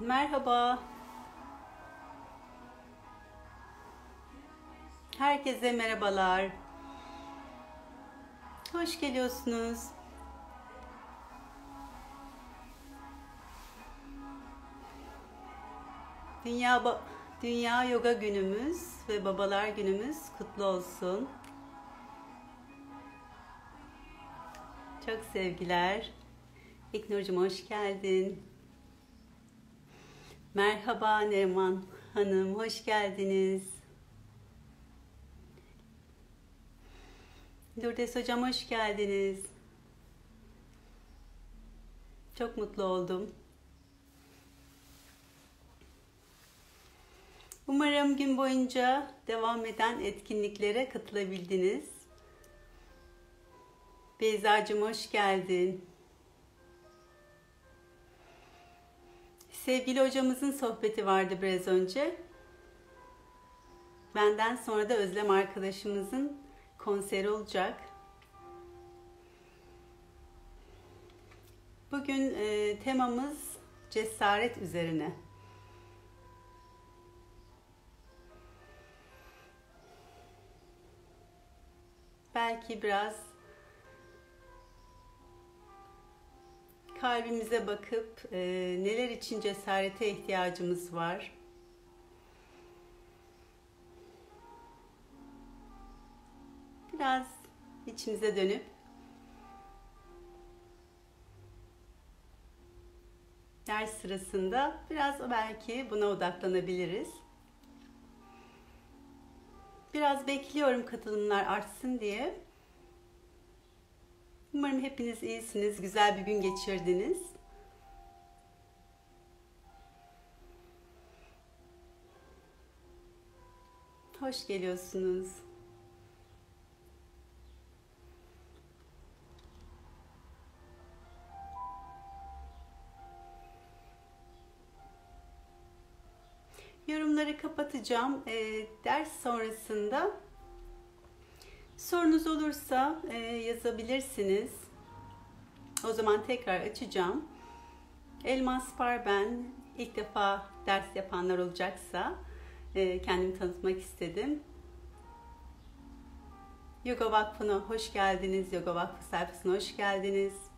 Merhaba. Herkese merhabalar. Hoş geliyorsunuz. Dünya Dünya Yoga Günümüz ve Babalar Günümüz kutlu olsun. Çok sevgiler. İknur'cum hoş geldin. Merhaba Neriman Hanım, hoş geldiniz. Lourdes Hocam hoş geldiniz. Çok mutlu oldum. Umarım gün boyunca devam eden etkinliklere katılabildiniz. Beyza'cığım hoş geldin. Sevgili hocamızın sohbeti vardı biraz önce. Benden sonra da Özlem arkadaşımızın konseri olacak. Bugün e, temamız cesaret üzerine. Belki biraz kalbimize bakıp e, neler için cesarete ihtiyacımız var. Biraz içimize dönüp ders sırasında biraz belki buna odaklanabiliriz. Biraz bekliyorum katılımlar artsın diye. Umarım hepiniz iyisiniz, güzel bir gün geçirdiniz. Hoş geliyorsunuz. Yorumları kapatacağım. E, ders sonrasında sorunuz olursa e, yazabilirsiniz. O zaman tekrar açacağım. Elmas Par ben. İlk defa ders yapanlar olacaksa e, kendimi tanıtmak istedim. Yoga Vakfı'na hoş geldiniz. Yoga Vakfı sayfasına hoş geldiniz.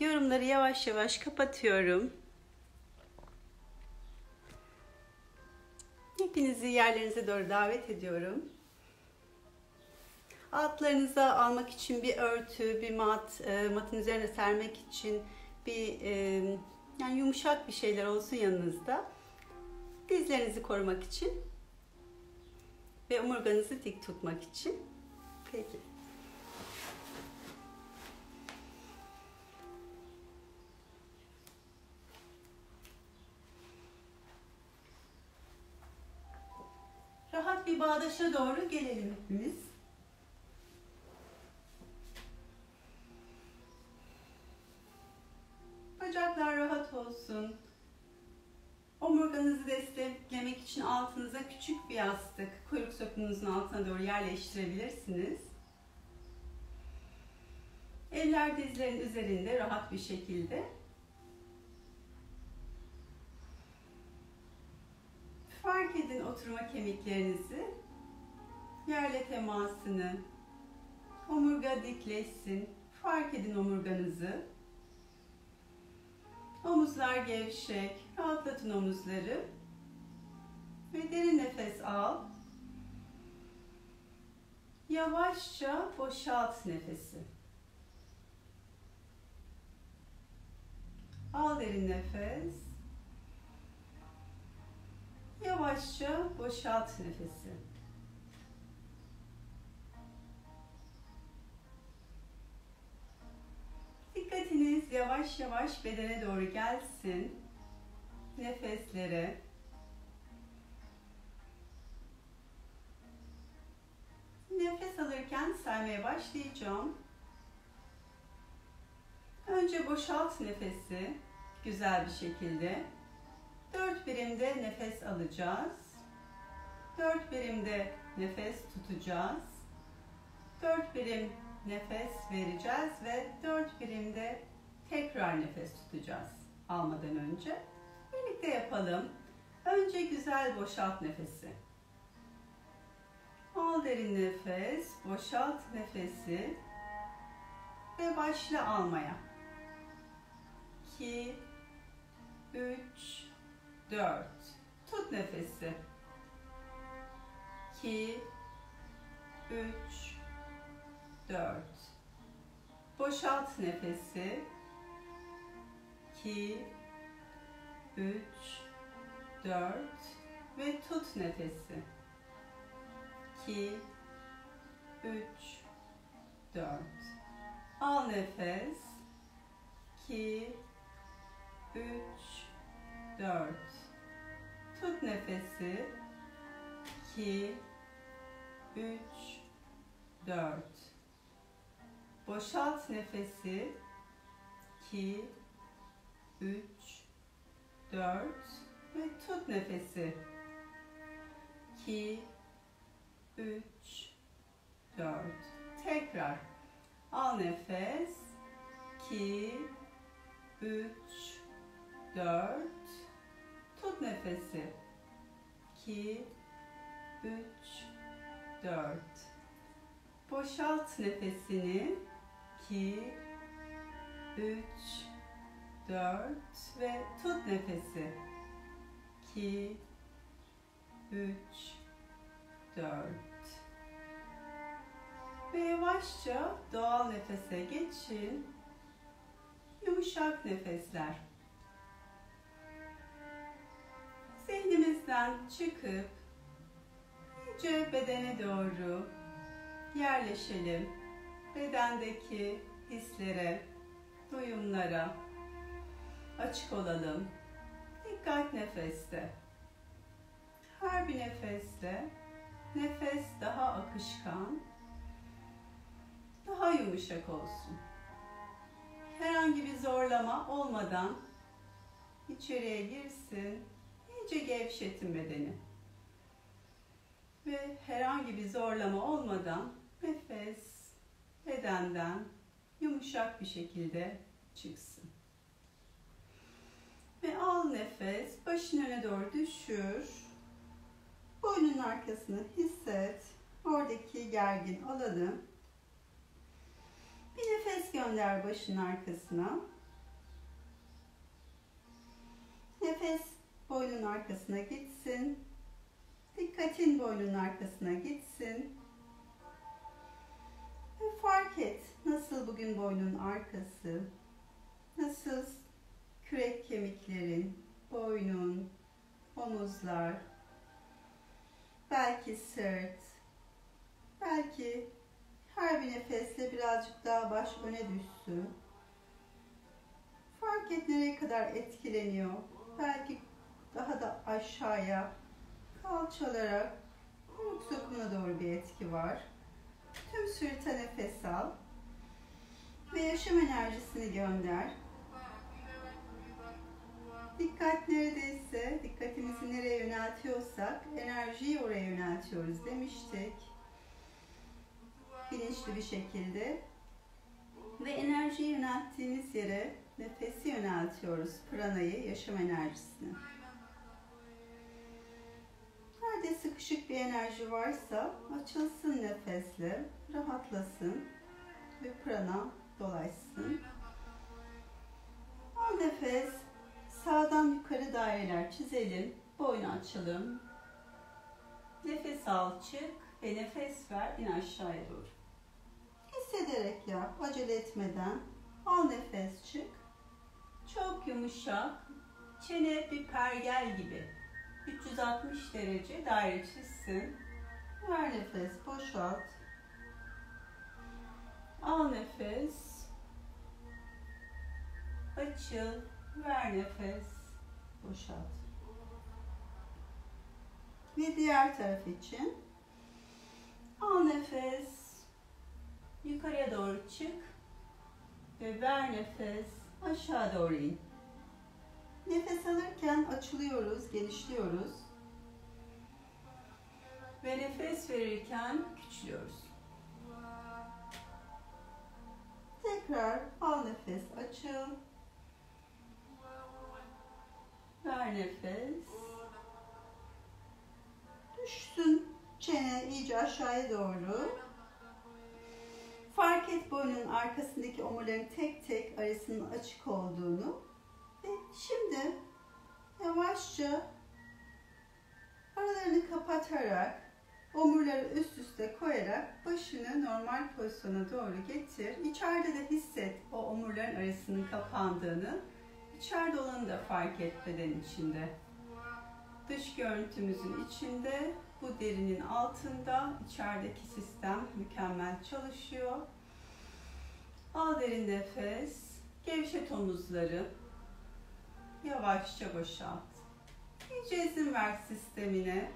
Yorumları yavaş yavaş kapatıyorum. Hepinizi yerlerinize doğru davet ediyorum. Altlarınıza almak için bir örtü, bir mat, e, matın üzerine sermek için bir e, yani yumuşak bir şeyler olsun yanınızda. Dizlerinizi korumak için ve omurganızı dik tutmak için. Peki. Bir bağdaşa doğru gelelim hepimiz. Bacaklar rahat olsun. Omurganızı desteklemek için altınıza küçük bir yastık kuyruk sokunuzun altına doğru yerleştirebilirsiniz. Eller dizlerin üzerinde rahat bir şekilde. Fark edin oturma kemiklerinizi. Yerle temasını. Omurga dikleşsin. Fark edin omurganızı. Omuzlar gevşek. Rahatlatın omuzları. Ve derin nefes al. Yavaşça boşalt nefesi. Al derin nefes. Yavaşça boşalt nefesi. Dikkatiniz yavaş yavaş bedene doğru gelsin. Nefeslere. Nefes alırken saymaya başlayacağım. Önce boşalt nefesi güzel bir şekilde. Dört birimde nefes alacağız. 4 birimde nefes tutacağız. 4 birim nefes vereceğiz ve 4 birimde tekrar nefes tutacağız almadan önce. Birlikte yapalım. Önce güzel boşalt nefesi. Al derin nefes, boşalt nefesi ve başla almaya. 2 3 4 Tut nefesi. 2 3 4 Boşalt nefesi. 2 3 4 ve tut nefesi. 2 3 4 Al nefes. 2 3 4 Tut nefesi. 2 3 4 Boşalt nefesi. 2 3 4 ve tut nefesi. 2 3 4 Tekrar al nefes. 2 3 4 Nefesi. 2 3 4 Boşalt nefesini. 2 3 4 ve tut nefesi. 2 3 4 ve yavaşça doğal nefese geçin. Yumuşak nefesler. Zihnimizden çıkıp iyice bedene doğru yerleşelim. Bedendeki hislere, duyumlara açık olalım. Dikkat nefeste. Her bir nefeste nefes daha akışkan, daha yumuşak olsun. Herhangi bir zorlama olmadan içeriye girsin. İyice gevşetin bedeni. Ve herhangi bir zorlama olmadan nefes bedenden yumuşak bir şekilde çıksın. Ve al nefes, başın öne doğru düşür. Boynun arkasını hisset. Oradaki gergin alanı. Bir nefes gönder başın arkasına. Nefes boynun arkasına gitsin. Dikkatin boynun arkasına gitsin. Ve fark et nasıl bugün boynun arkası, nasıl kürek kemiklerin, boynun, omuzlar, belki sırt, belki her bir nefesle birazcık daha baş öne düşsün. Fark et nereye kadar etkileniyor. Belki daha da aşağıya kalçalarak omuz sokumuna doğru bir etki var. Tüm sırta nefes al. Ve yaşam enerjisini gönder. Dikkat neredeyse, dikkatimizi nereye yöneltiyorsak enerjiyi oraya yöneltiyoruz demiştik. Bilinçli bir şekilde. Ve enerjiyi yönelttiğimiz yere nefesi yöneltiyoruz. Pranayı, yaşam enerjisini. Nerede sıkışık bir enerji varsa açılsın nefesle, rahatlasın ve prana dolaşsın. Al nefes, sağdan yukarı daireler çizelim, boynu açalım. Nefes al, çık ve nefes ver, in aşağıya doğru. Hissederek yap, acele etmeden. Al nefes, çık. Çok yumuşak, çene bir pergel gibi 360 derece daire çizsin. Ver nefes, boşalt. Al nefes. Açıl, ver nefes, boşalt. Ve diğer taraf için. Al nefes. Yukarıya doğru çık. Ve ver nefes. Aşağı doğru in. Nefes alırken açılıyoruz, genişliyoruz. Ve nefes verirken küçülüyoruz. Tekrar al nefes açıl. Ver nefes. Düşsün çene iyice aşağıya doğru. Fark et boynun arkasındaki omurların tek tek arasının açık olduğunu. Şimdi yavaşça aralarını kapatarak omurları üst üste koyarak başını normal pozisyona doğru getir. İçeride de hisset o omurların arasının kapandığını. İçeride olanı da fark et beden içinde. Dış görüntümüzün içinde, bu derinin altında içerideki sistem mükemmel çalışıyor. Al derin nefes. Gevşet omuzları. Yavaşça boşalt. İyice izin ver sistemine.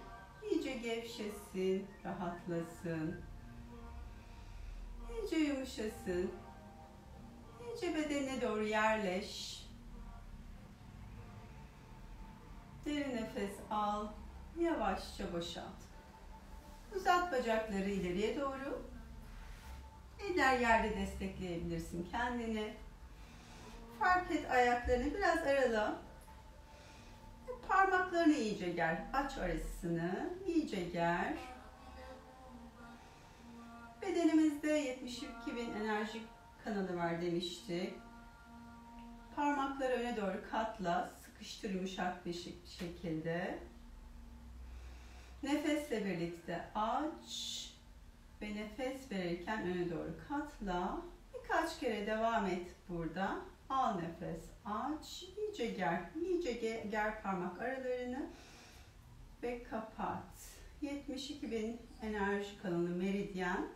İyice gevşesin, rahatlasın. İyice yumuşasın. İyice bedenine doğru yerleş. Derin nefes al. Yavaşça boşalt. Uzat bacakları ileriye doğru. Eller yerde destekleyebilirsin kendini. Fark et ayaklarını biraz arala. Parmaklarını iyice ger. Aç arasını. iyice ger. Bedenimizde 72 bin enerji kanalı var demiştik. Parmakları öne doğru katla. Sıkıştır yumuşak bir şekilde. Nefesle birlikte aç ve nefes verirken öne doğru katla. Birkaç kere devam et burada. Al nefes, aç, iyice ger, iyice ger parmak aralarını ve kapat. 72 bin enerji kanalı meridyen.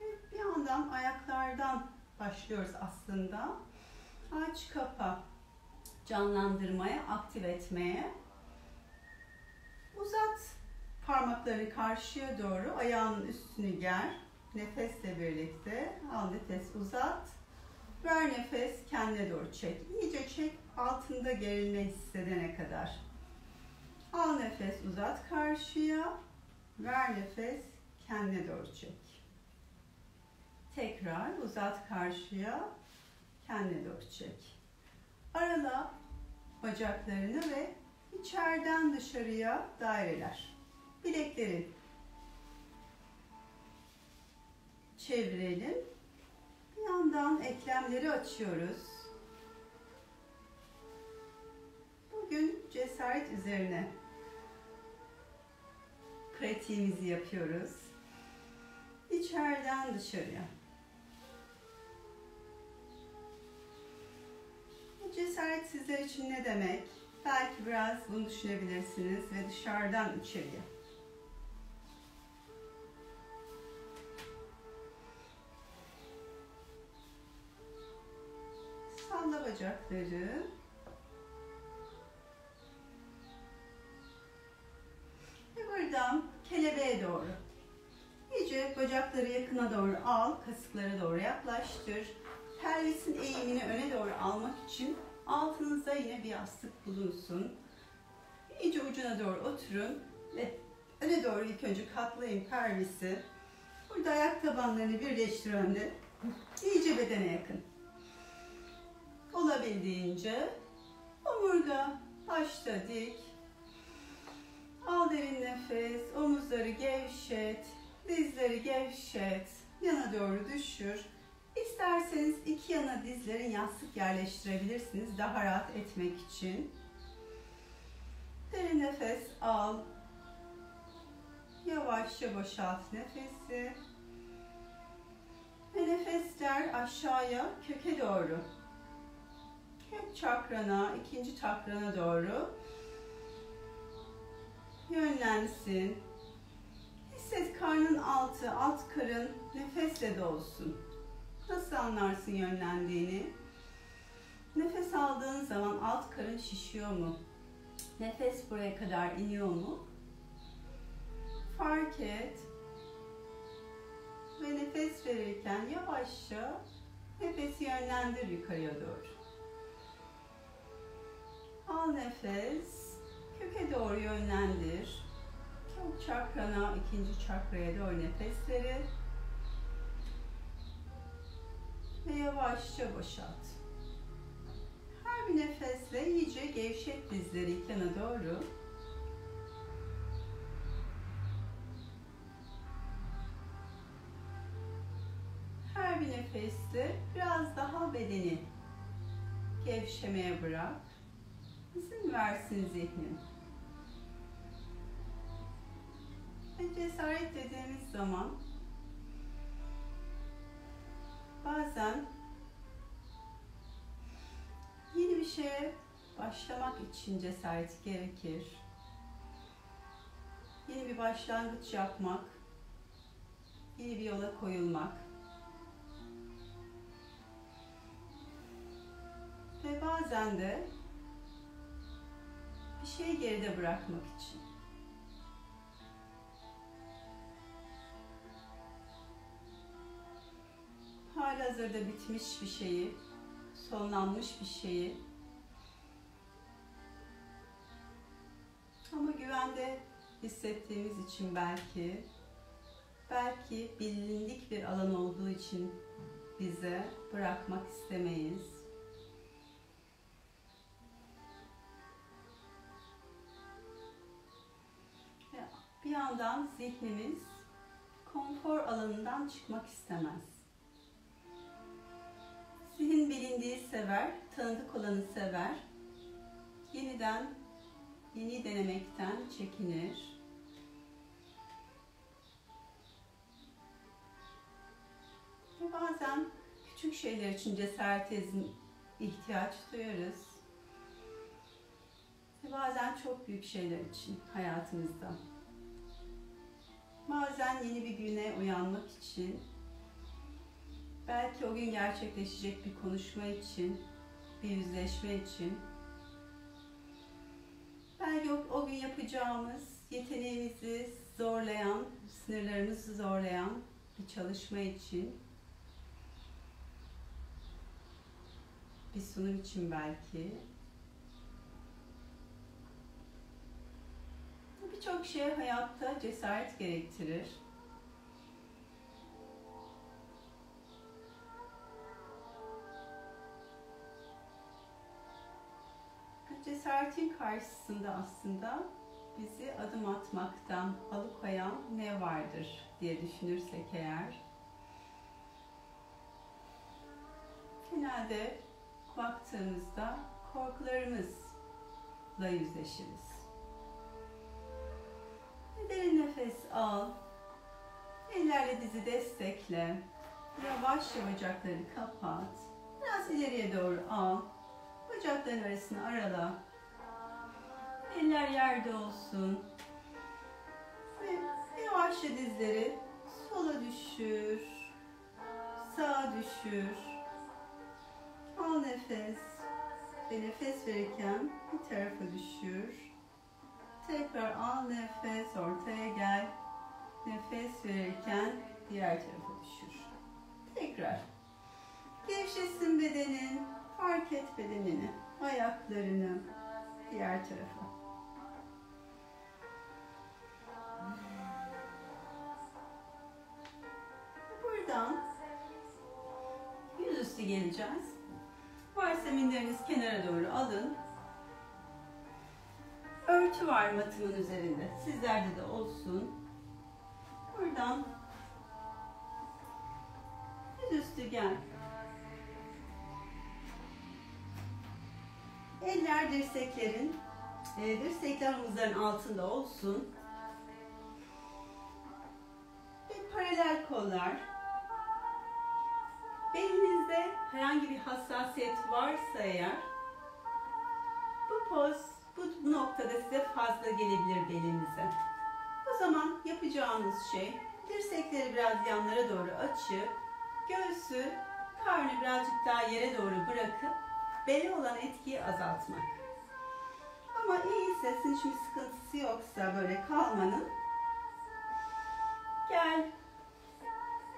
Ve bir yandan ayaklardan başlıyoruz aslında. Aç, kapa. Canlandırmaya, aktif etmeye. Uzat parmaklarını karşıya doğru ayağının üstünü ger. Nefesle birlikte al nefes uzat. Ver nefes kendine doğru çek. İyice çek altında gerilme hissedene kadar. Al nefes uzat karşıya. Ver nefes kendine doğru çek. Tekrar uzat karşıya. Kendine doğru çek. Arala bacaklarını ve içeriden dışarıya daireler. Bilekleri çevirelim. Yandan eklemleri açıyoruz. Bugün cesaret üzerine pratiğimizi yapıyoruz. İçeriden dışarıya. Cesaret sizler için ne demek? Belki biraz bunu düşünebilirsiniz ve dışarıdan içeriye. Salla bacakları. Ve buradan kelebeğe doğru. İyice bacakları yakına doğru al, kasıklara doğru yaklaştır. Pelvisin eğimini öne doğru almak için altınızda yine bir yastık bulunsun. İyice ucuna doğru oturun ve öne doğru ilk önce katlayın pelvisi. Burada ayak tabanlarını birleştir önde. İyice bedene yakın olabildiğince omurga başta dik. Al derin nefes, omuzları gevşet, dizleri gevşet, yana doğru düşür. İsterseniz iki yana dizlerin yastık yerleştirebilirsiniz daha rahat etmek için. Derin nefes al. Yavaşça boşalt nefesi. Ve nefesler aşağıya köke doğru kök çakrana, ikinci çakrana doğru yönlensin. Hisset karnın altı, alt karın nefesle dolsun. Nasıl anlarsın yönlendiğini? Nefes aldığın zaman alt karın şişiyor mu? Nefes buraya kadar iniyor mu? Fark et. Ve nefes verirken yavaşça nefesi yönlendir yukarıya doğru. Al nefes. Köke doğru yönlendir. Çok çakrana, ikinci çakraya doğru nefes verir. Ve yavaşça boşalt. Her bir nefesle iyice gevşet dizleri yana doğru. Her bir nefeste biraz daha bedeni gevşemeye bırak. İzin versin zihnin. Ve cesaret dediğimiz zaman bazen yeni bir şeye başlamak için cesaret gerekir. Yeni bir başlangıç yapmak, yeni bir yola koyulmak. Ve bazen de bir şeyi geride bırakmak için. Halihazırda bitmiş bir şeyi, sonlanmış bir şeyi ama güvende hissettiğimiz için belki belki bilindik bir alan olduğu için bize bırakmak istemeyiz. Bir yandan zihnimiz konfor alanından çıkmak istemez. Zihin bilindiği sever, tanıdık olanı sever. Yeniden, yeni denemekten çekinir. Ve bazen küçük şeyler için cesarete ihtiyaç duyarız. Ve bazen çok büyük şeyler için hayatımızda. Bazen yeni bir güne uyanmak için, belki o gün gerçekleşecek bir konuşma için, bir yüzleşme için, belki o, gün yapacağımız yeteneğimizi zorlayan, sınırlarımızı zorlayan bir çalışma için, bir sunum için belki, Birçok şey hayatta cesaret gerektirir. Cesaretin karşısında aslında bizi adım atmaktan alıkoyan ne vardır diye düşünürsek eğer genelde baktığımızda korkularımızla yüzleşiriz. Derin nefes al. Ellerle dizi destekle. Yavaşça bacakları kapat. Biraz ileriye doğru al. Bacakların arasını arala. Eller yerde olsun. Ve yavaşça dizleri sola düşür. Sağa düşür. Al nefes. Ve nefes verirken bir tarafa düşür. Tekrar al nefes, ortaya gel. Nefes verirken diğer tarafa düşür. Tekrar. Gevşesin bedenin. Fark et bedenini. Ayaklarını diğer tarafa. Buradan yüzüstü geleceğiz. Varsa minderiniz kenara doğru alın örtü var matımın üzerinde. Sizlerde de olsun. Buradan üstü gel. Eller dirseklerin, e, dirsekler omuzların altında olsun. Ve paralel kollar. Belinizde herhangi bir hassasiyet varsa eğer bu poz bu noktada size fazla gelebilir belinize. O zaman yapacağınız şey dirsekleri biraz yanlara doğru açıp göğsü, karnı birazcık daha yere doğru bırakıp bele olan etkiyi azaltmak. Ama iyiyse, sizin için sıkıntısı yoksa böyle kalmanın gel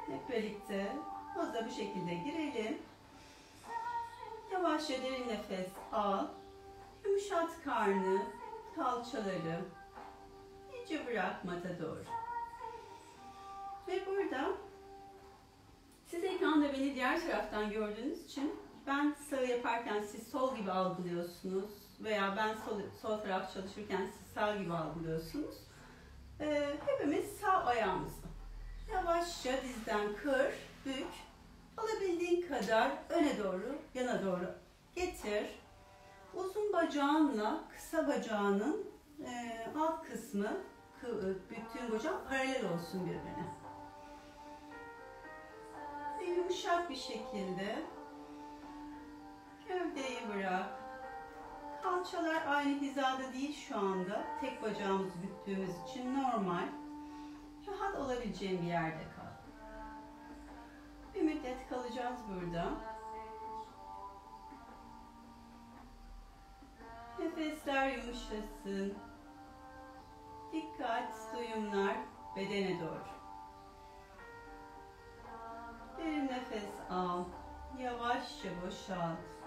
hep birlikte poza bu şekilde girelim. Yavaşça derin nefes al. Yumuşat karnı, kalçaları. İyice bırak mata doğru. Ve burada siz ekranda beni diğer taraftan gördüğünüz için ben sağ yaparken siz sol gibi algılıyorsunuz veya ben sol, sol taraf çalışırken siz sağ gibi algılıyorsunuz. Ee, hepimiz sağ ayağımızı yavaşça dizden kır, bük, alabildiğin kadar öne doğru, yana doğru getir. Uzun bacağınla kısa bacağının e, alt kısmı, büktüğün bacak paralel olsun birbirine. Ve yumuşak bir şekilde gövdeyi bırak. Kalçalar aynı hizada değil şu anda. Tek bacağımızı büktüğümüz için normal. Rahat olabileceğin bir yerde kal. Bir müddet kalacağız burada. Nefesler yumuşasın. Dikkat, duyumlar bedene doğru. Bir nefes al. Yavaşça boşalt.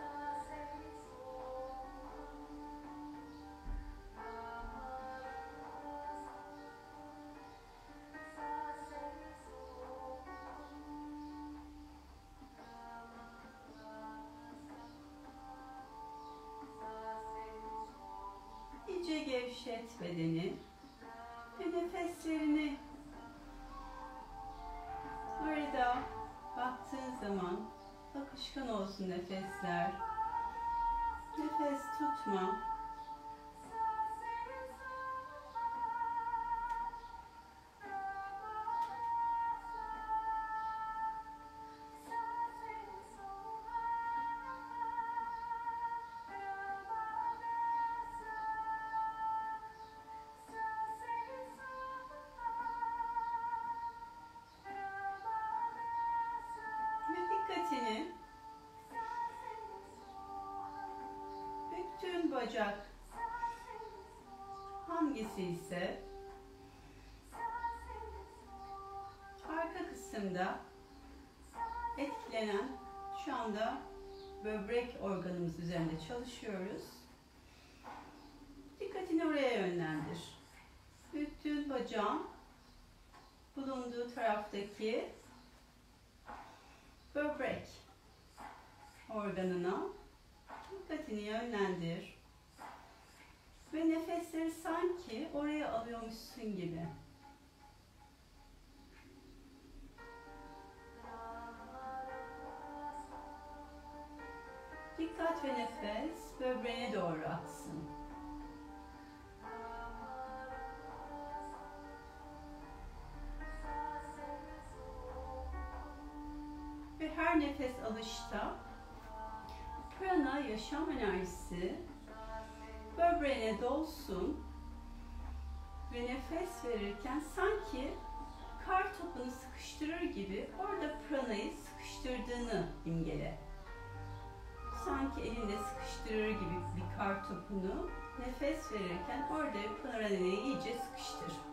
Gevşet bedeni ve nefeslerini orada baktığın zaman akışkan olsun nefesler. Nefes tutma. Bacak hangisi ise arka kısımda etkilenen şu anda böbrek organımız üzerinde çalışıyoruz. Dikkatini oraya yönlendir. Büktüğün bacağın bulunduğu taraftaki böbrek organına dikkatini yönlendir. Ve nefesleri sanki oraya alıyormuşsun gibi. Dikkat ve nefes böbreğe doğru aksın. Ve her nefes alışta prana yaşam enerjisi böbreğine dolsun ve nefes verirken sanki kar topunu sıkıştırır gibi orada pranayı sıkıştırdığını imgele. Sanki elinde sıkıştırır gibi bir kar topunu nefes verirken orada pranayı iyice sıkıştır.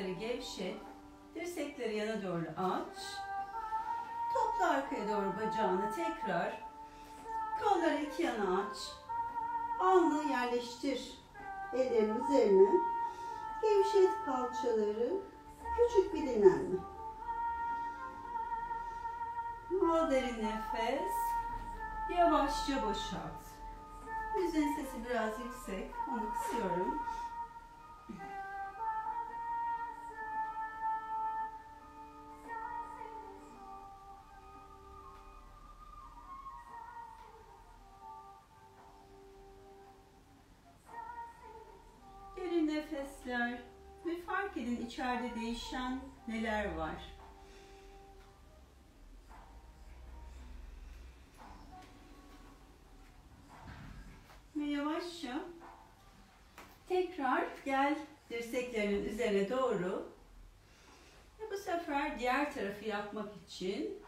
Bacakları gevşet. Dirsekleri yana doğru aç. Topla arkaya doğru bacağını tekrar. Kolları iki yana aç. Alnı yerleştir ellerin üzerine. Gevşet kalçaları. Küçük bir dinlenme. Al derin nefes. Yavaşça boşalt. Yüzün sesi biraz yüksek. Onu kısıyorum. İçeride değişen neler var. Ve yavaşça tekrar gel dirseklerinin üzerine doğru. Ve bu sefer diğer tarafı yapmak için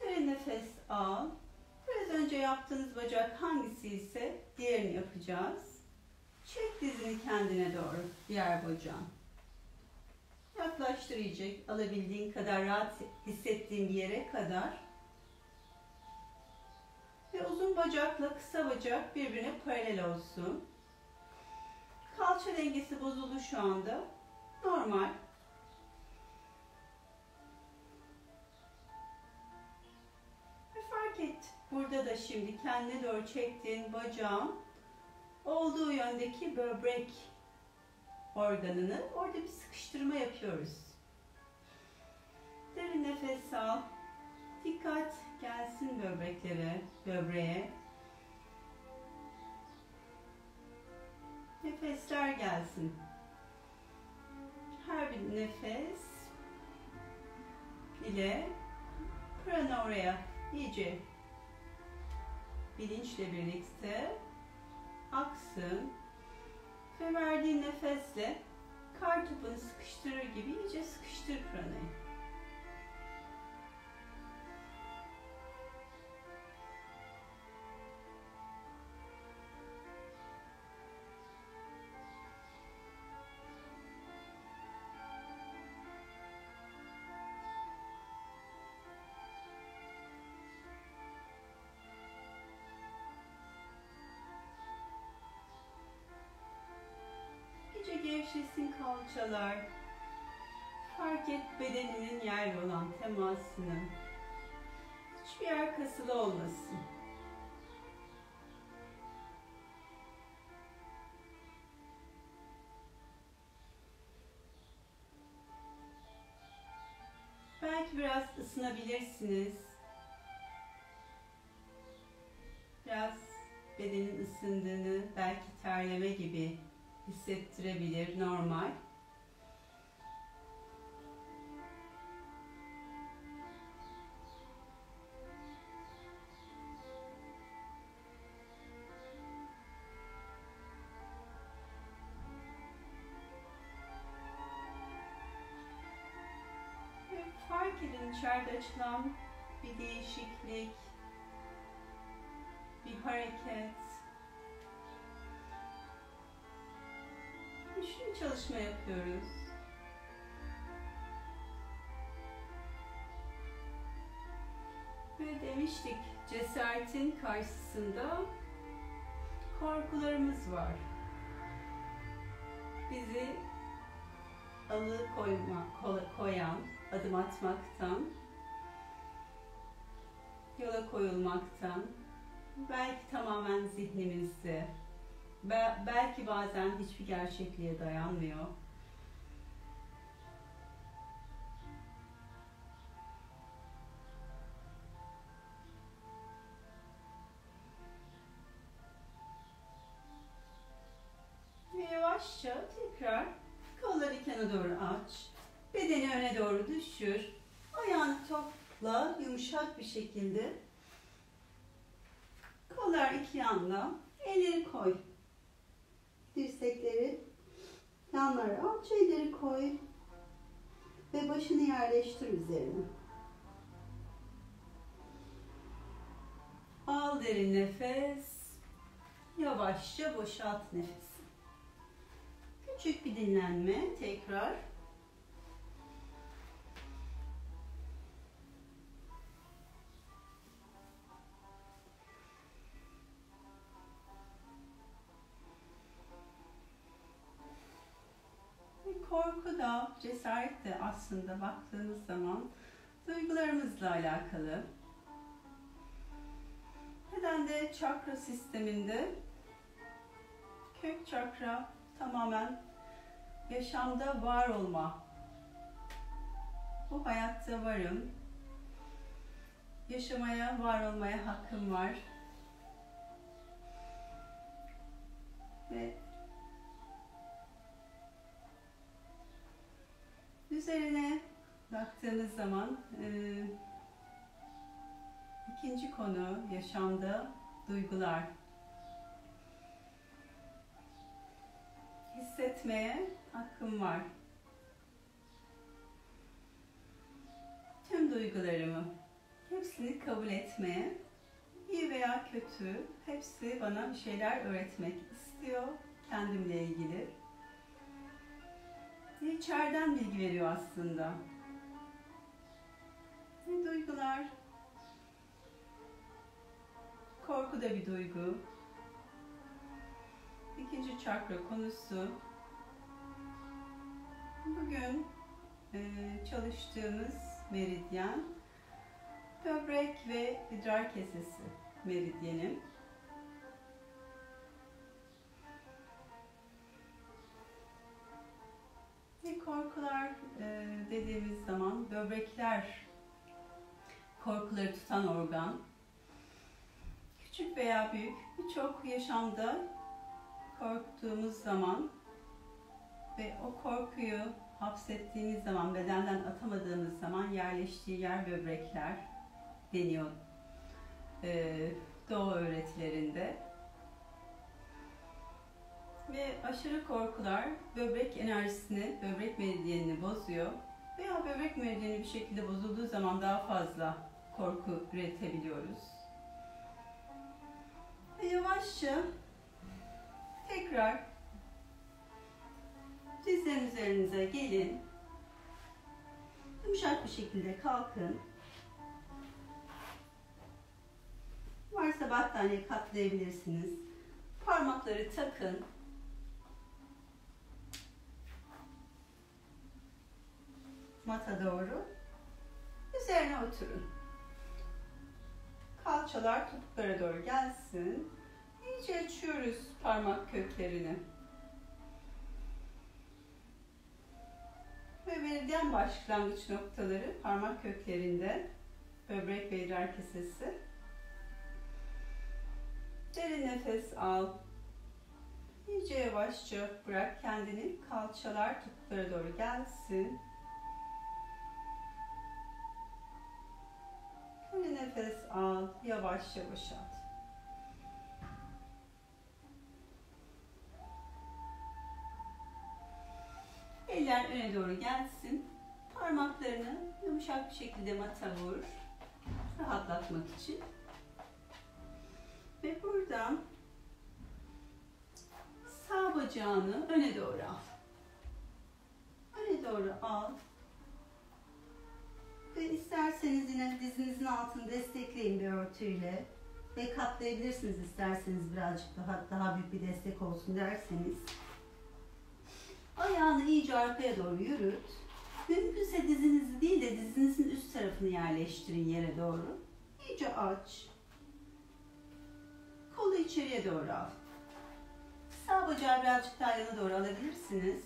Derin nefes al. Biraz önce yaptığınız bacak hangisi ise diğerini yapacağız. Çek dizini kendine doğru, diğer bacağın. Yaklaştır alabildiğin kadar rahat hissettiğin bir yere kadar. Ve uzun bacakla kısa bacak birbirine paralel olsun. Kalça dengesi bozuldu şu anda. Normal. Ve fark et. Burada da şimdi kendine doğru çektiğin bacağın olduğu yöndeki böbrek organını orada bir sıkıştırma yapıyoruz. Derin nefes al. Dikkat gelsin böbreklere, böbreğe. Nefesler gelsin. Her bir nefes ile prana oraya iyice bilinçle birlikte aksın ve verdiğin nefesle kar topunu sıkıştırır gibi iyice sıkıştır pranayı. Kalçalar. Fark et bedeninin yerle olan temasını. Hiçbir yer kasılı olmasın. Belki biraz ısınabilirsiniz. Biraz bedenin ısındığını, belki terleme gibi hissettirebilir, normal. Açılan bir değişiklik, bir hareket. Şu çalışma yapıyoruz. Ve demiştik cesaretin karşısında korkularımız var. Bizi alıkoyma, koyan, adım atmaktan, yola koyulmaktan, belki tamamen zihnimizde, belki bazen hiçbir gerçekliğe dayanmıyor. Yavaşça tekrar kolları kenara doğru aç. Bedeni öne doğru düşür. Topla yumuşak bir şekilde. Kollar iki yanda. Elleri koy. Dirsekleri yanlara aç. Elleri koy. Ve başını yerleştir üzerine. Al derin nefes. Yavaşça boşalt nefesi. Küçük bir dinlenme tekrar. Cesaret de aslında baktığımız zaman duygularımızla alakalı. Neden de çakra sisteminde kök çakra tamamen yaşamda var olma. Bu hayatta varım. Yaşamaya, var olmaya hakkım var. Ve üzerine baktığınız zaman e, ikinci konu yaşamda duygular. hissetmeye hakkım var. Tüm duygularımı Hepsini kabul etmeye, iyi veya kötü, hepsi bana bir şeyler öğretmek istiyor kendimle ilgili. Ve içeriden bilgi veriyor aslında. Ve duygular, korku da bir duygu. İkinci çakra konusu. Bugün e, çalıştığımız meridyen böbrek ve idrar kesesi meridyenim. Ve korkular e, dediğimiz zaman böbrekler korkuları tutan organ. Küçük veya büyük birçok yaşamda korktuğumuz zaman ve o korkuyu hapsettiğimiz zaman, bedenden atamadığımız zaman yerleştiği yer böbrekler deniyor ee, doğu öğretilerinde. Ve aşırı korkular böbrek enerjisini, böbrek meridyenini bozuyor. Veya böbrek meridyeni bir şekilde bozulduğu zaman daha fazla korku üretebiliyoruz. Ve yavaşça tekrar dizlerin üzerinize gelin. Yumuşak bir şekilde kalkın. Varsa battaniye katlayabilirsiniz. Parmakları takın. Mata doğru. Üzerine oturun. Kalçalar topuklara doğru gelsin. İyice açıyoruz parmak köklerini. Ve meridyen başlangıç noktaları parmak köklerinde böbrek ve idrar kesesi. Derin nefes al. İyice yavaşça bırak kendini. Kalçalar topuklara doğru gelsin. Derin nefes al. Yavaşça boşalt. Eller öne doğru gelsin. Parmaklarını yumuşak bir şekilde mata vur. Rahatlatmak için. Ve buradan sağ bacağını öne doğru al. Öne doğru al. İsterseniz yine dizinizin altını destekleyin bir örtüyle. Ve katlayabilirsiniz isterseniz birazcık daha daha büyük bir destek olsun derseniz. Ayağını iyice arkaya doğru yürüt. Mümkünse dizinizi değil de dizinizin üst tarafını yerleştirin yere doğru. İyice aç. Kolu içeriye doğru al. Sağ bacağı birazcık daha yana doğru alabilirsiniz.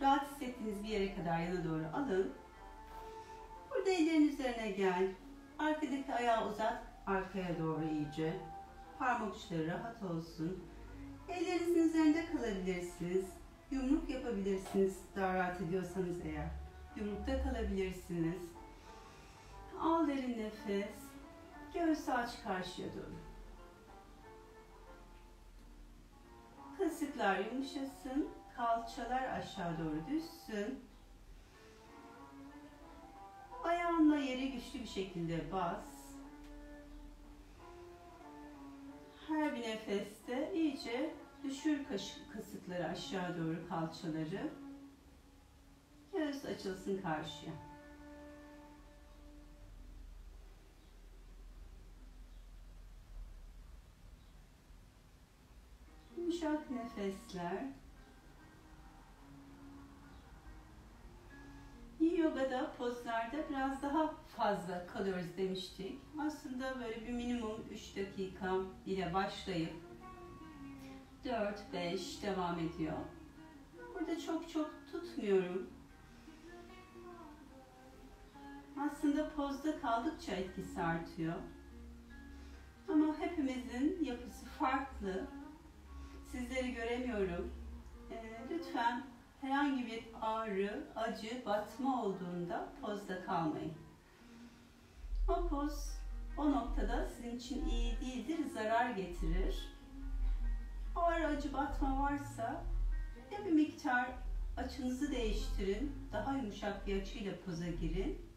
Rahat hissettiğiniz bir yere kadar yana doğru alın. Burada ellerin üzerine gel. Arkadaki ayağı uzat. Arkaya doğru iyice. Parmak uçları rahat olsun. Ellerinizin üzerinde kalabilirsiniz. Yumruk yapabilirsiniz daha rahat ediyorsanız eğer. Yumrukta kalabilirsiniz. Al derin nefes. Göğsü aç karşıya doğru. Kasıklar yumuşasın. Kalçalar aşağı doğru düşsün. Ayağınla yere güçlü bir şekilde bas. Her bir nefeste iyice düşür kasıkları aşağı doğru kalçaları. Göğüs açılsın karşıya. Yumuşak nefesler. Yogada pozlarda biraz daha fazla kalıyoruz demiştik. Aslında böyle bir minimum 3 dakika ile başlayıp 4-5 devam ediyor. Burada çok çok tutmuyorum. Aslında pozda kaldıkça etkisi artıyor. Ama hepimizin yapısı farklı. Sizleri göremiyorum. Ee, lütfen herhangi bir ağrı, acı, batma olduğunda pozda kalmayın. O poz o noktada sizin için iyi değildir, zarar getirir. Ağrı, acı, batma varsa ya bir miktar açınızı değiştirin, daha yumuşak bir açıyla poza girin.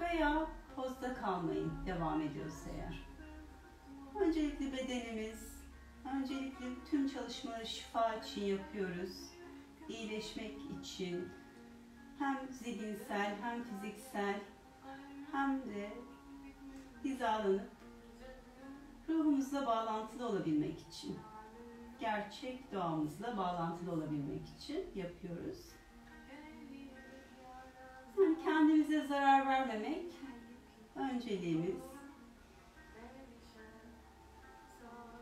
veya pozda kalmayın devam ediyorsa eğer. Öncelikle bedenimiz, öncelikle tüm çalışmaları şifa için yapıyoruz. İyileşmek için hem zihinsel hem fiziksel hem de hizalanıp ruhumuzla bağlantılı olabilmek için, gerçek doğamızla bağlantılı olabilmek için yapıyoruz. Yani kendimize zarar vermemek önceliğimiz.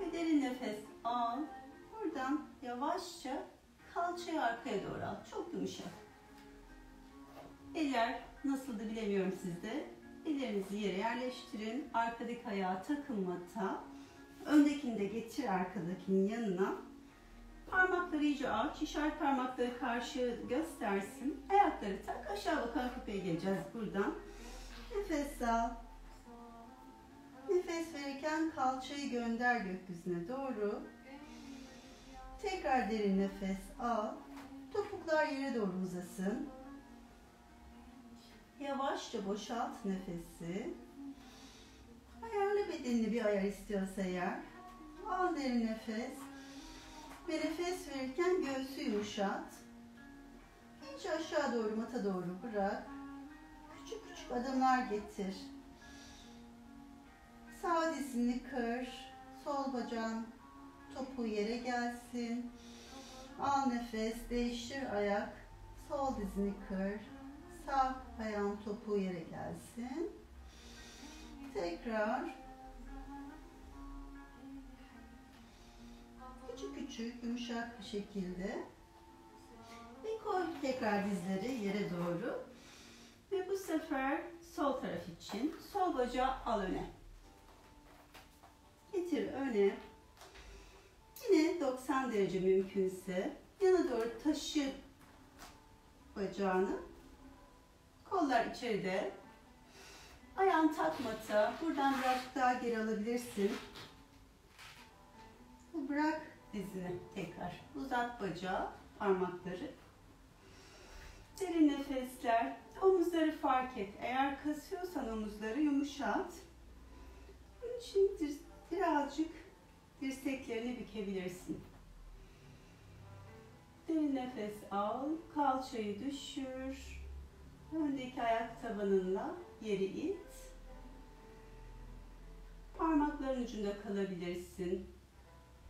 Ve derin nefes al. Buradan yavaşça kalçayı arkaya doğru al. Çok yumuşak. Eller nasıldı bilemiyorum sizde. Ellerinizi yere yerleştirin. Arkadaki ayağa takılmata. Öndekini de getir arkadakinin yanına. Parmakları iyice aç. İşaret parmakları karşı göstersin. Ayakları tak. Aşağı bakan köpeğe geleceğiz buradan. Nefes al. Nefes verirken kalçayı gönder gökyüzüne doğru. Tekrar derin nefes al. Topuklar yere doğru uzasın. Yavaşça boşalt nefesi. Ayarla bedenini bir ayar istiyorsa eğer. Al derin nefes. Ve nefes verirken göğsü yumuşat. İyice aşağı doğru mata doğru bırak. Küçük küçük adımlar getir. Sağ dizini kır. Sol bacağın topuğu yere gelsin. Al nefes. Değiştir ayak. Sol dizini kır. Sağ ayağın topuğu yere gelsin. Tekrar. Küçük küçük yumuşak bir şekilde. Ve koy tekrar dizleri yere doğru. Ve bu sefer sol taraf için sol bacağı al öne. Getir öne. Yine 90 derece mümkünse yana doğru taşı bacağını. Kollar içeride. Ayağın takmata. Buradan birazcık daha geri alabilirsin. Bırak dizini tekrar. Uzat bacağı, parmakları. Derin nefesler. Omuzları fark et. Eğer kasıyorsan omuzları yumuşat. Bunun için birazcık dirseklerini bükebilirsin. Derin nefes al. Kalçayı düşür. Öndeki ayak tabanınla yeri it. Parmakların ucunda kalabilirsin.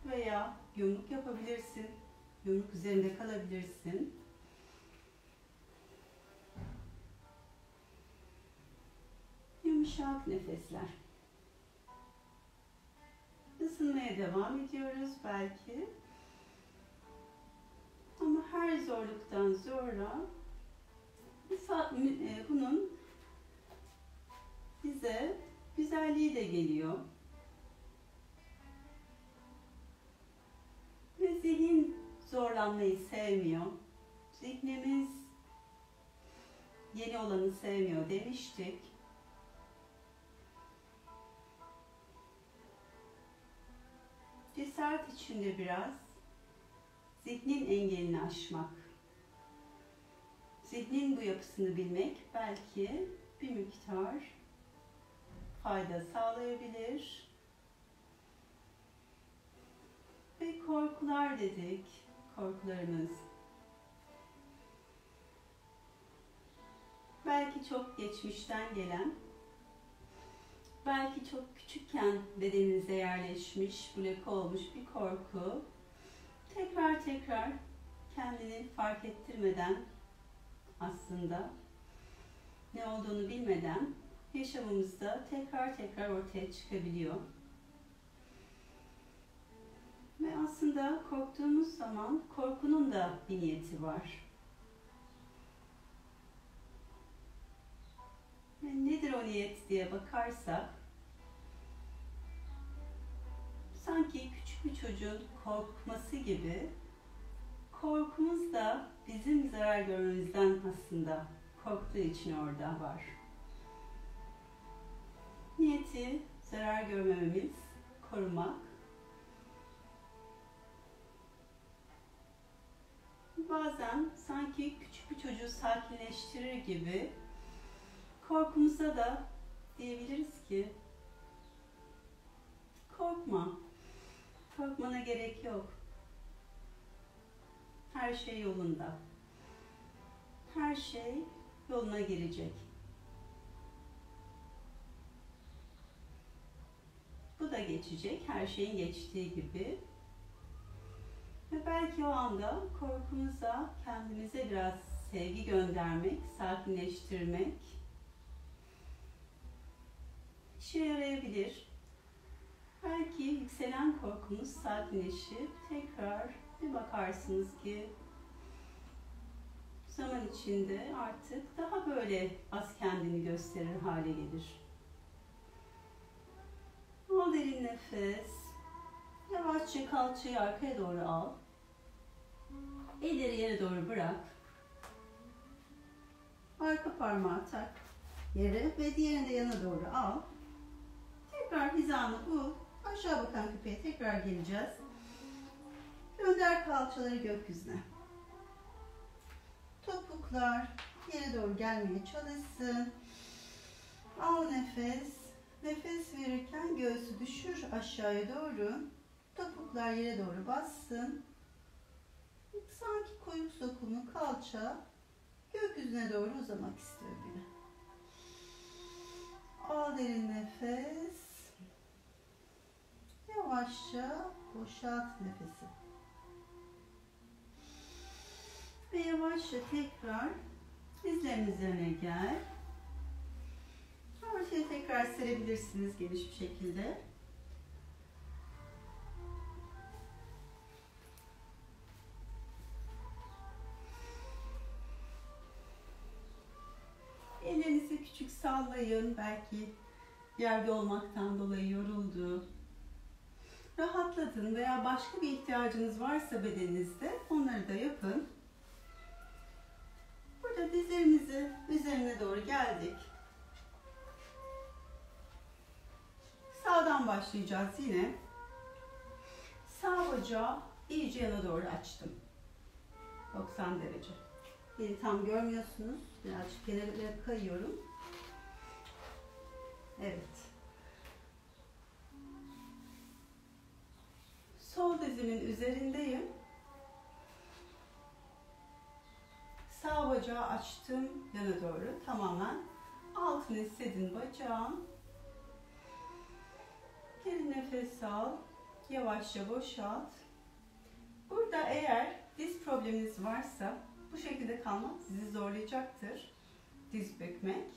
Veya yumruk yapabilirsin. Yumruk üzerinde kalabilirsin. Yumuşak nefesler. Isınmaya devam ediyoruz belki. Ama her zorluktan sonra e, bunun bize güzelliği de geliyor. Ve zihin zorlanmayı sevmiyor. Zihnimiz yeni olanı sevmiyor demiştik. Cesaret içinde biraz zihnin engelini aşmak. Zihnin bu yapısını bilmek belki bir miktar fayda sağlayabilir. Ve korkular dedik. Korkularımız. Belki çok geçmişten gelen, belki çok küçükken bedeninize yerleşmiş, bloke olmuş bir korku. Tekrar tekrar kendini fark ettirmeden aslında ne olduğunu bilmeden yaşamımızda tekrar tekrar ortaya çıkabiliyor. Ve aslında korktuğumuz zaman korkunun da bir niyeti var. Ve nedir o niyet diye bakarsak sanki küçük bir çocuğun korkması gibi korkumuz da bizim zarar görmemizden aslında korktuğu için orada var. Niyeti zarar görmememiz, korumak. Bazen sanki küçük bir çocuğu sakinleştirir gibi Korkumuza da diyebiliriz ki korkma. Korkmana gerek yok. Her şey yolunda. Her şey yoluna girecek. Bu da geçecek. Her şeyin geçtiği gibi. Ve belki o anda korkumuza kendimize biraz sevgi göndermek, sakinleştirmek işe yarayabilir. Belki yükselen korkumuz sakinleşip tekrar bir bakarsınız ki zaman içinde artık daha böyle az kendini gösterir hale gelir. Al derin nefes. Yavaşça kalçayı arkaya doğru al. Elleri yere doğru bırak. Arka parmağı tak yere ve diğerini de yana doğru al. Tekrar hizanı bul. Aşağı bakan köpeğe tekrar geleceğiz. Gönder kalçaları gökyüzüne. Topuklar yere doğru gelmeye çalışsın. Al nefes. Nefes verirken göğsü düşür aşağıya doğru. Topuklar yere doğru bassın. Sanki koyun sokumu kalça gökyüzüne doğru uzamak istiyor gibi. Al derin nefes. Yavaşça boşalt nefesi. Ve yavaşça tekrar dizlerin üzerine gel. Yavaşça tekrar serebilirsiniz geniş bir şekilde. Ellerinizi küçük sallayın. Belki yerde olmaktan dolayı yoruldu. Rahatladın veya başka bir ihtiyacınız varsa bedeninizde onları da yapın. Burada dizlerimizi üzerine doğru geldik. Sağdan başlayacağız yine. Sağ bacağı iyice yana doğru açtım. 90 derece. Beni tam görmüyorsunuz. Birazcık kenara kayıyorum. Evet. Sol dizimin üzerindeyim. Sağ bacağı açtım yana doğru tamamen. Altını hissedin bacağın. Derin nefes al. Yavaşça boşalt. Burada eğer diz probleminiz varsa bu şekilde kalmak sizi zorlayacaktır. Diz bükmek.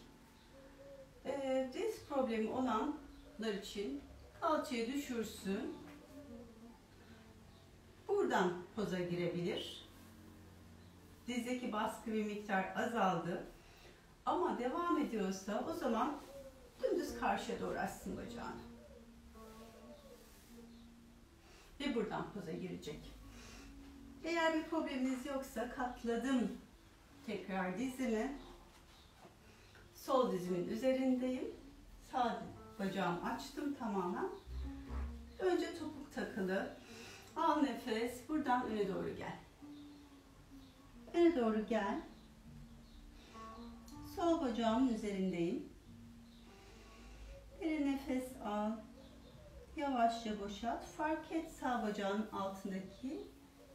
Ee, diz problemi olanlar için kalçaya düşürsün. Buradan poza girebilir. Dizdeki baskı bir miktar azaldı. Ama devam ediyorsa o zaman dümdüz karşıya doğru açsın bacağını. Ve buradan poza girecek. Eğer bir probleminiz yoksa katladım tekrar dizimi. Sol dizimin üzerindeyim. Sağ bacağımı açtım tamamen. Önce topuk takılı. Al nefes. Buradan öne doğru gel. Öne doğru gel. Sol bacağımın üzerindeyim. Bir nefes al. Yavaşça boşalt. Fark et sağ bacağın altındaki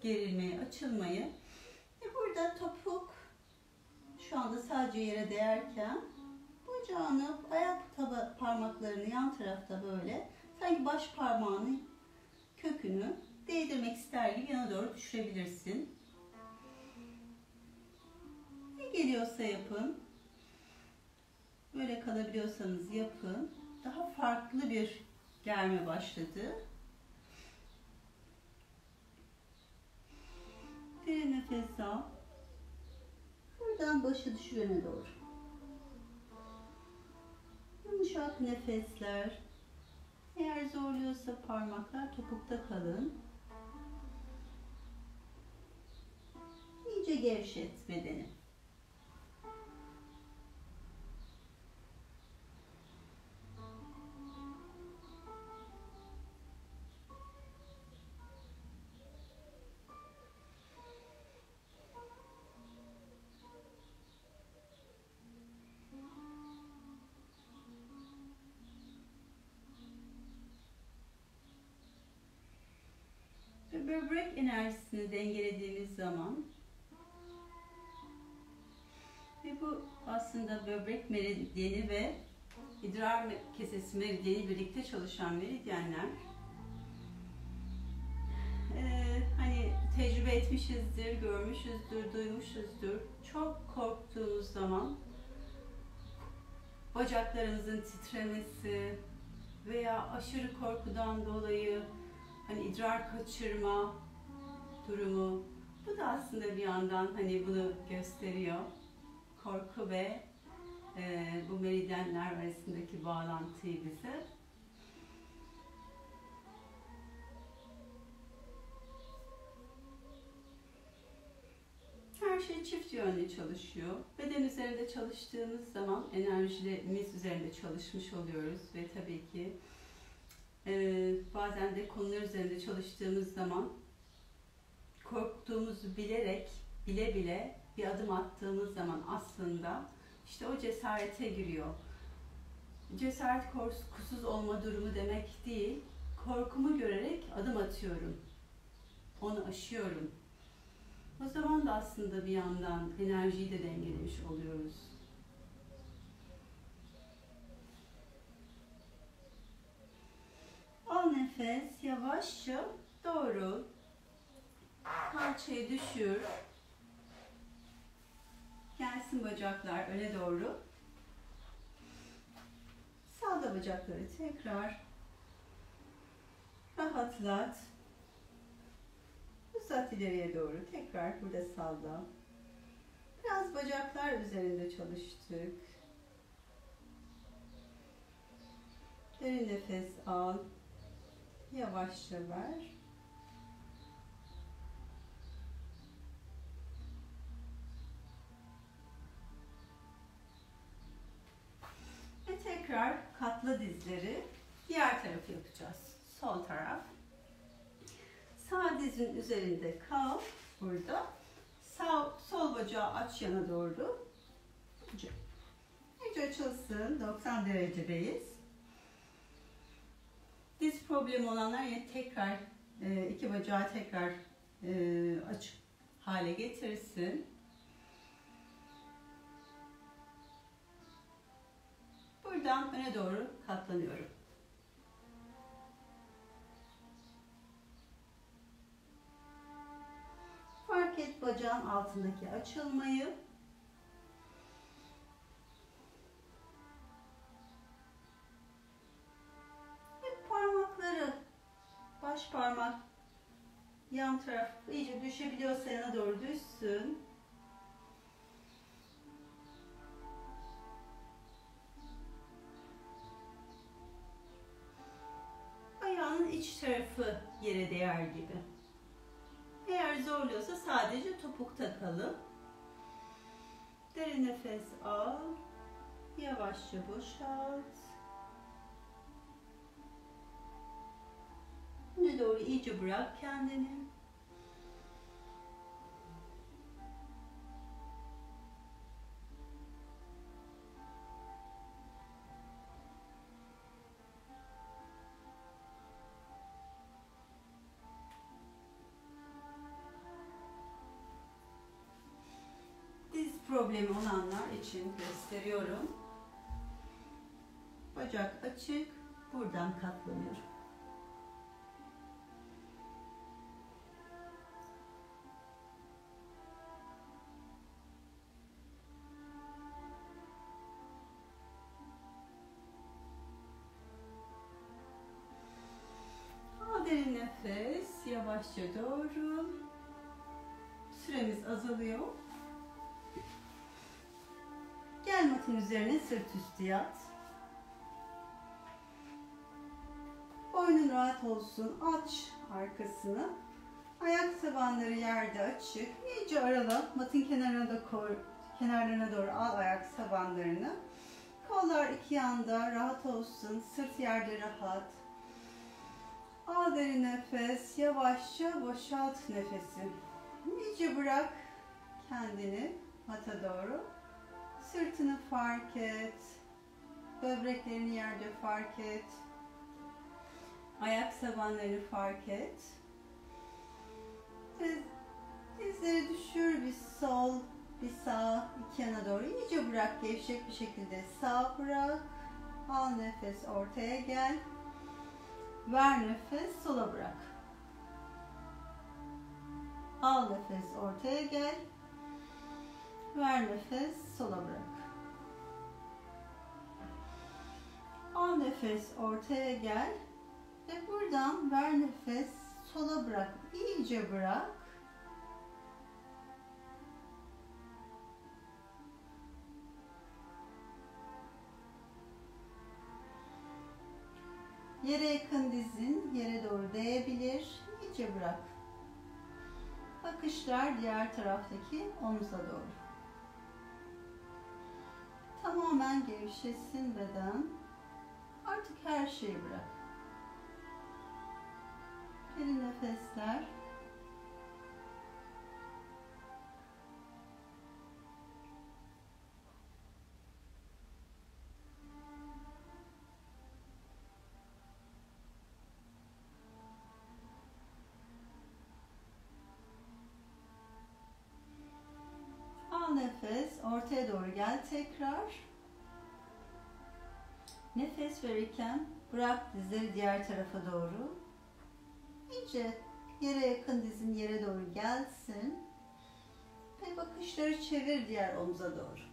gerilmeyi, açılmayı. Ve burada topuk şu anda sadece yere değerken bacağını, ayak taba parmaklarını yan tarafta böyle sanki baş parmağını kökünü değdirmek ister gibi yana doğru düşürebilirsin. Ne geliyorsa yapın. Böyle kalabiliyorsanız yapın. Daha farklı bir gelme başladı. Bir nefes al. Buradan başı düşürene doğru. Yumuşak nefesler. Eğer zorluyorsa parmaklar topukta kalın. iyice gevşet bedeni. böbrek enerjisini dengelediğimiz zaman bu aslında böbrek meridyeni ve idrar kesesi meridyeni birlikte çalışan meridyenler. Ee, hani tecrübe etmişizdir, görmüşüzdür, duymuşuzdur. Çok korktuğumuz zaman bacaklarımızın titremesi veya aşırı korkudan dolayı hani idrar kaçırma durumu bu da aslında bir yandan hani bunu gösteriyor. Korku ve e, bu meridyenler arasındaki bağlantıyı bize. Her şey çift yönlü çalışıyor. Beden üzerinde çalıştığımız zaman enerjimiz üzerinde çalışmış oluyoruz ve tabii ki e, bazen de konular üzerinde çalıştığımız zaman korktuğumuzu bilerek, bile bile bir adım attığımız zaman aslında işte o cesarete giriyor. Cesaret korkusuz olma durumu demek değil, korkumu görerek adım atıyorum. Onu aşıyorum. O zaman da aslında bir yandan enerjiyi de dengelemiş oluyoruz. Al nefes yavaşça doğru. Kalçayı düşür. Gelsin bacaklar öne doğru. Sağda bacakları tekrar rahatlat. Uzat ileriye doğru. Tekrar burada salla. Biraz bacaklar üzerinde çalıştık. Derin nefes al. Yavaşça ver. Tekrar katla dizleri diğer tarafı yapacağız. Sol taraf. Sağ dizin üzerinde kal burada. Sağ, sol bacağı aç yana doğru. İyice açılsın. 90 derecedeyiz. Diz problemi olanlar yine tekrar e, iki bacağı tekrar e, açık hale getirsin. Buradan öne doğru katlanıyorum. Fark et bacağın altındaki açılmayı. Hep parmakları, baş parmak, yan taraf iyice düşebiliyorsa yana doğru düşsün. Tarafı yere değer gibi. Eğer zorluyorsa sadece topuk takalım. Derin nefes al. Yavaşça boşalt. Öne doğru iyice bırak kendini. Problemi olanlar için gösteriyorum. Bacak açık, buradan katlanıyorum. Derin nefes, yavaşça doğru. Süremiz azalıyor. Gel matın üzerine sırt üstü yat. Boynun rahat olsun. Aç arkasını. Ayak tabanları yerde açık. İyice arala. Matın kenarına da koy. Kenarlarına doğru al ayak tabanlarını. Kollar iki yanda rahat olsun. Sırt yerde rahat. Al derin nefes. Yavaşça boşalt nefesi. İyice bırak kendini mata doğru. Sırtını fark et. Böbreklerini yerde fark et. Ayak tabanlarını fark et. Diz, dizleri düşür bir sol, bir sağ, iki yana doğru iyice bırak gevşek bir şekilde sağ bırak. Al nefes ortaya gel. Ver nefes sola bırak. Al nefes ortaya gel. Ver nefes sola bırak. Al nefes ortaya gel. Ve buradan ver nefes sola bırak. İyice bırak. Yere yakın dizin yere doğru değebilir. İyice bırak. Bakışlar diğer taraftaki omuza doğru. Tamamen gevşesin beden. Artık her şeyi bırak. Derin nefesler. Ortaya doğru gel tekrar. Nefes verirken bırak dizleri diğer tarafa doğru. İyice yere yakın dizin yere doğru gelsin. Ve bakışları çevir diğer omuza doğru.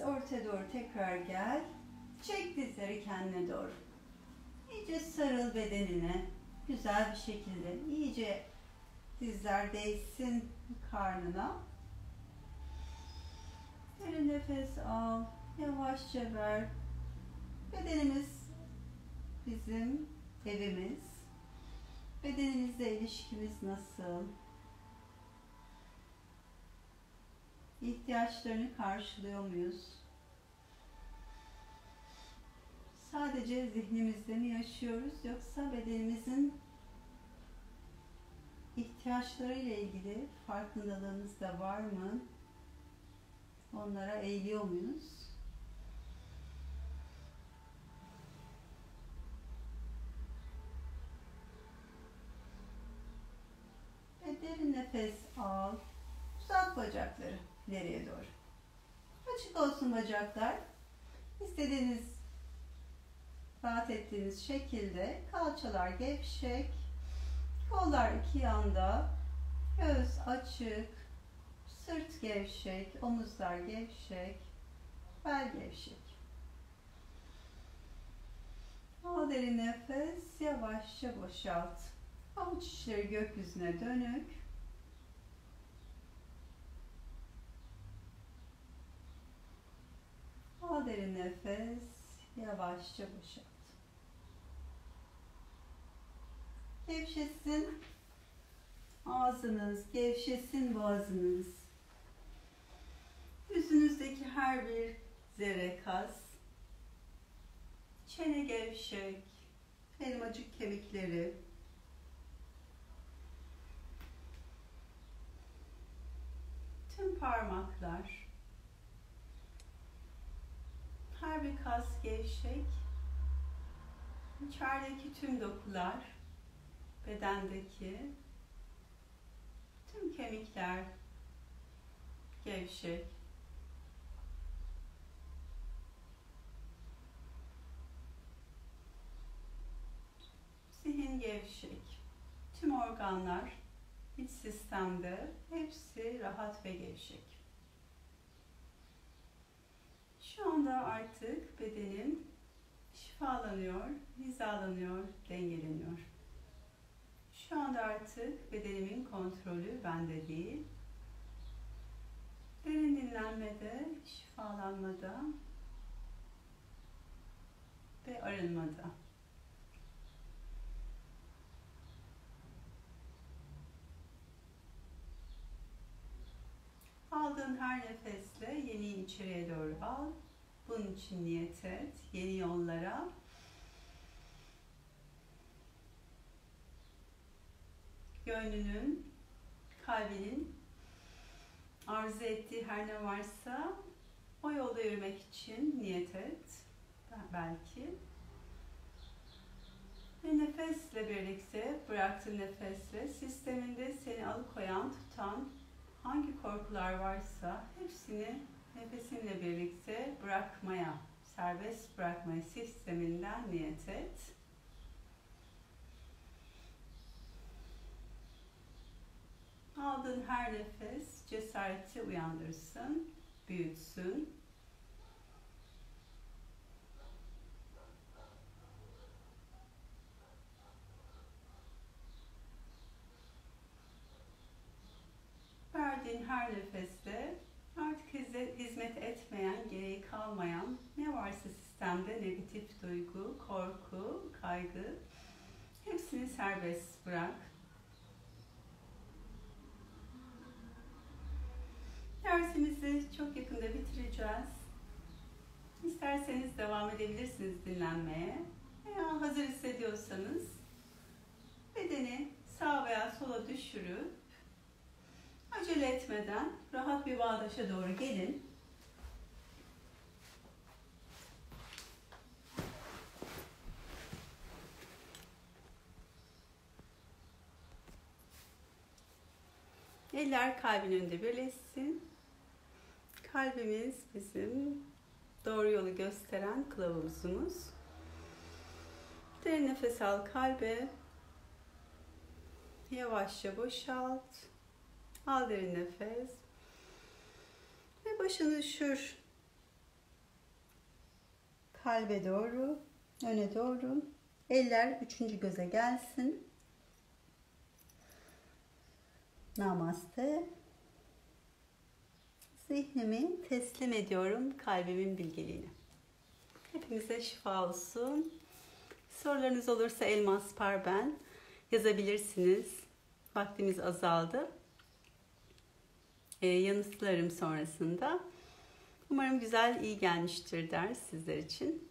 Nefes. Doğru tekrar gel. Çek dizleri kendine doğru. İyice sarıl bedenine. Güzel bir şekilde. İyice dizler değsin karnına. Derin nefes al. Yavaşça ver. Bedenimiz bizim evimiz. Bedenimizle ilişkimiz nasıl? İhtiyaçlarını karşılıyor muyuz? Sadece zihnimizde mi yaşıyoruz yoksa bedenimizin ihtiyaçlarıyla ilgili farkındalığımız da var mı? Onlara eğiliyor muyuz? Derin nefes al. Uzat bacakları ileriye doğru. Açık olsun bacaklar. İstediğiniz rahat ettiğiniz şekilde kalçalar gevşek. Kollar iki yanda. Göz açık. Sırt gevşek. Omuzlar gevşek. Bel gevşek. Al derin nefes. Yavaşça boşalt. Avuç içleri gökyüzüne dönük. Al derin nefes. Yavaşça boşalt. Gevşesin ağzınız, gevşesin boğazınız. Yüzünüzdeki her bir zerre kas. Çene gevşek. Elmacık kemikleri. Tüm parmaklar. Her bir kas gevşek. İçerideki tüm dokular, bedendeki tüm kemikler gevşek. Zihin gevşek. Tüm organlar iç sistemde hepsi rahat ve gevşek. Şu anda artık bedenin şifalanıyor, hizalanıyor, dengeleniyor. Şu anda artık bedenimin kontrolü bende değil. Derin dinlenmede, şifalanmada ve arınmada. Aldığın her nefesle yeni içeriye doğru al. Bunun için niyet et. Yeni yollara. Gönlünün, kalbinin arzu ettiği her ne varsa o yolda yürümek için niyet et. Belki. Ve nefesle birlikte, bıraktığın nefesle sisteminde seni alıkoyan, tutan hangi korkular varsa hepsini nefesinle birlikte bırakmaya, serbest bırakmaya sisteminden niyet et. Aldığın her nefes cesareti uyandırsın, büyütsün. Verdiğin her hizmet etmeyen, gereği kalmayan ne varsa sistemde negatif duygu, korku, kaygı hepsini serbest bırak. Dersimizi çok yakında bitireceğiz. İsterseniz devam edebilirsiniz dinlenmeye. Veya hazır hissediyorsanız bedeni sağa veya sola düşürüp acele etmeden rahat bir bağdaşa doğru gelin. Eller kalbin önünde birleşsin. Kalbimiz bizim doğru yolu gösteren kılavuzumuz. Derin nefes al kalbe. Yavaşça boşalt. Al derin nefes. Ve başını düşür. Kalbe doğru, öne doğru. Eller üçüncü göze gelsin. Namaste. Zihnimi teslim ediyorum kalbimin bilgeliğine. Hepinize şifa olsun. Sorularınız olursa Elmas Parben yazabilirsiniz. Vaktimiz azaldı. Ee, yanıtlarım sonrasında. Umarım güzel, iyi gelmiştir ders sizler için.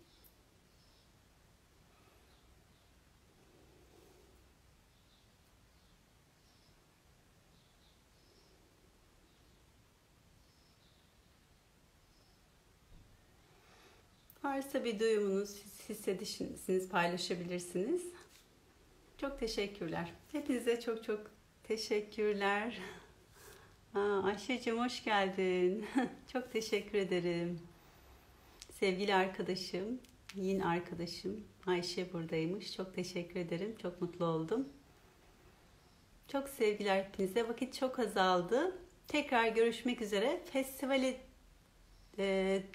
Varsa bir duyumunuz, hissedişiniz paylaşabilirsiniz. Çok teşekkürler. Hepinize çok çok teşekkürler. Aa, Ayşe'cim hoş geldin. çok teşekkür ederim. Sevgili arkadaşım, Yin arkadaşım Ayşe buradaymış. Çok teşekkür ederim. Çok mutlu oldum. Çok sevgiler hepinize. Vakit çok azaldı. Tekrar görüşmek üzere. Festivali e,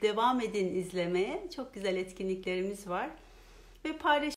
devam edin izlemeye. Çok güzel etkinliklerimiz var. Ve paylaş